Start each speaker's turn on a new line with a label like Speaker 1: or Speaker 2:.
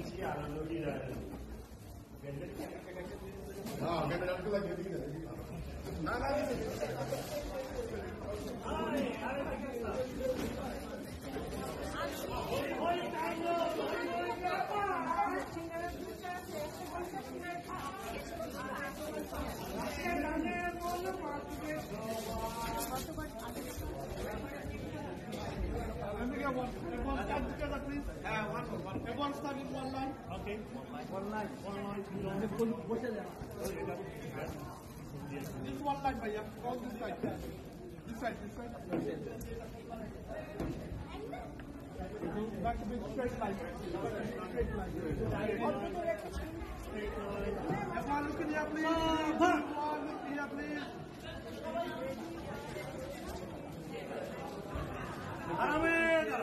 Speaker 1: EC आनंद की जाए ना मैं लड़के लगे
Speaker 2: ना ना This one
Speaker 3: one. Everyone stand
Speaker 2: in one line, Bhaiya. All this side. This side, this side. Back to big straight line. Straight line. Everyone look in here, please. Everyone look here, please.
Speaker 3: Amen.